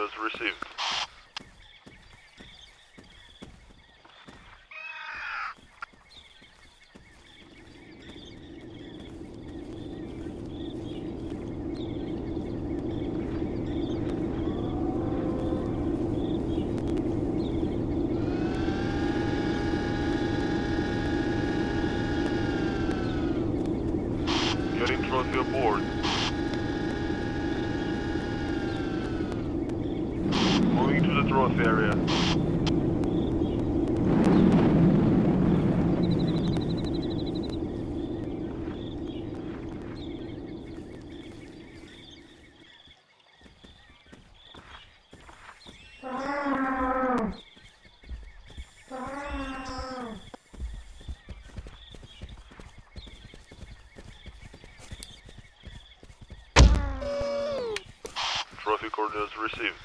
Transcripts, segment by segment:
Those received. Moving to the trophy area. Trophy received.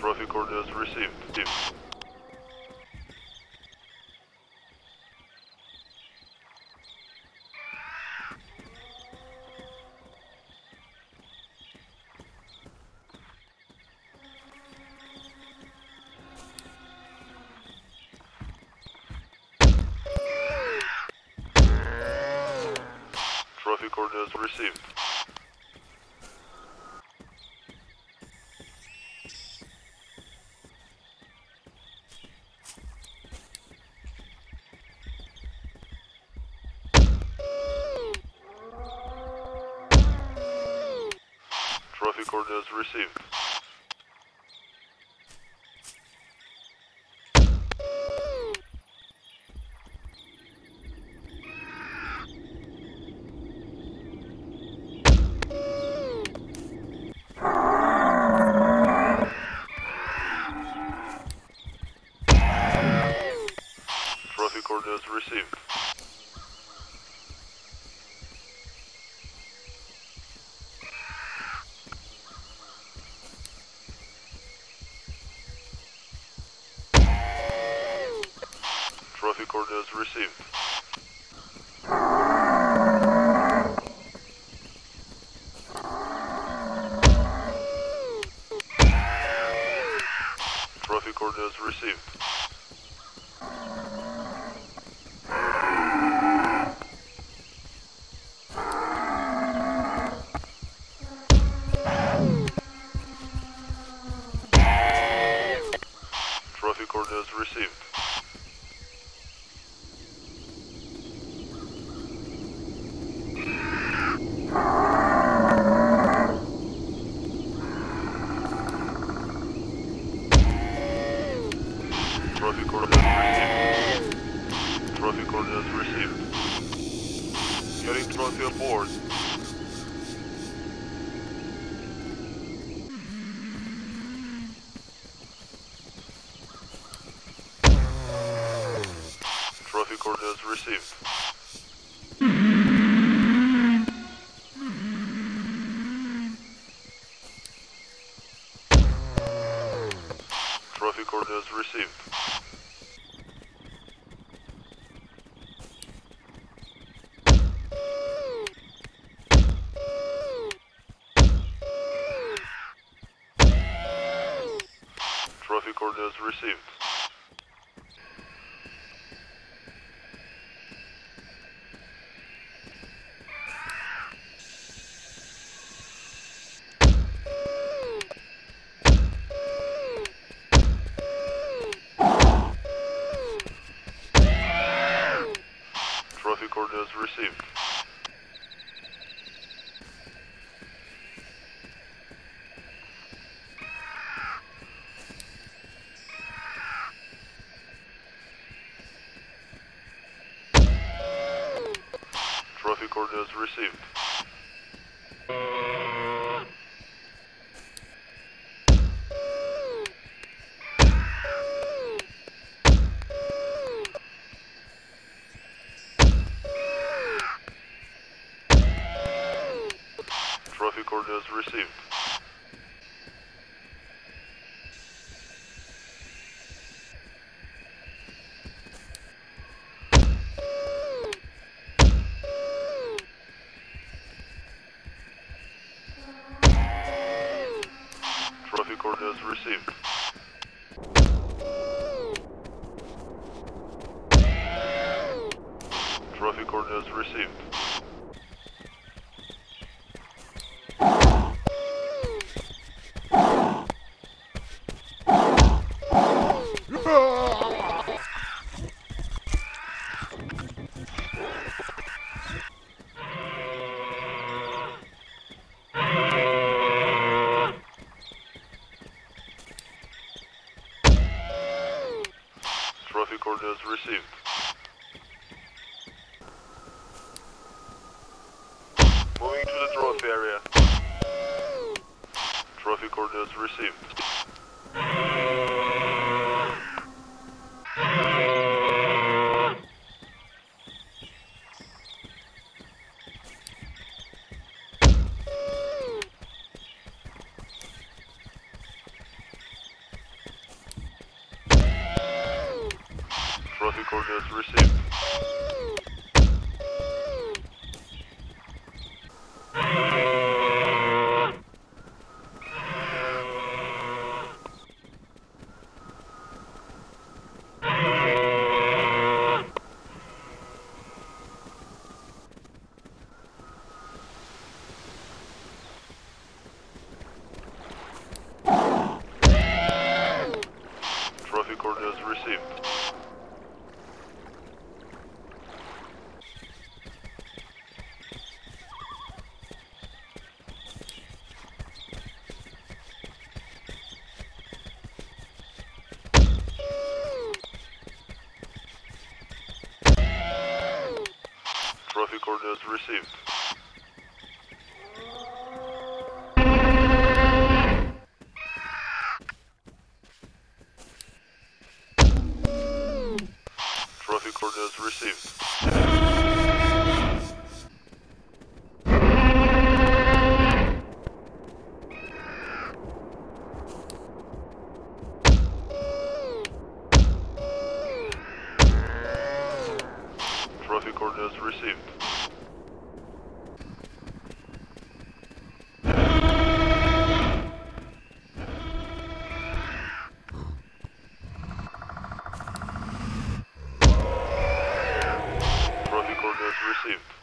Trophy. Trophy orders received. Orders received. Trophy orders received. Trophy orders received. Trophy orders received. Traffic coordinates received. Traffic coordinates received. Getting trophy on. Received. Trophy coordinates received. Coordinates received. Trophy coordinates received. Moving to the trophy area. Trophy coordinates received. Trophy coordinates received. Trophy coordinates received. Trophy coordinates received. Trophy coordinates received. Trophy coordinates received. Trophy coordinates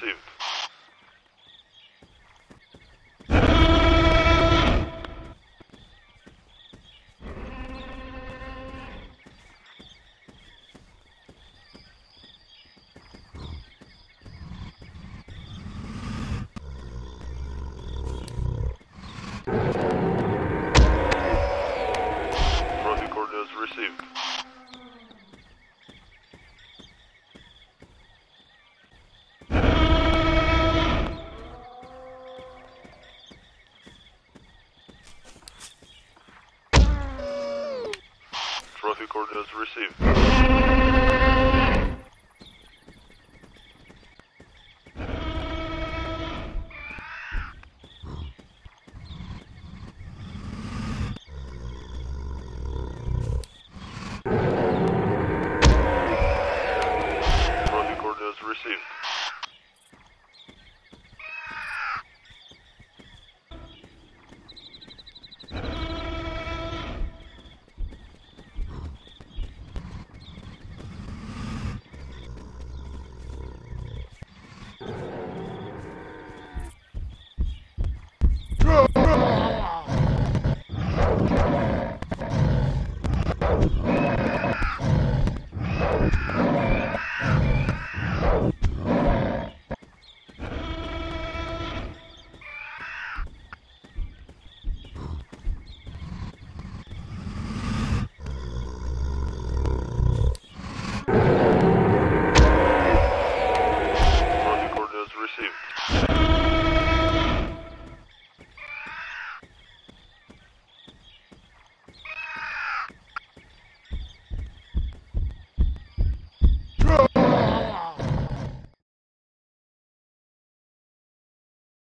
received. Crossing received.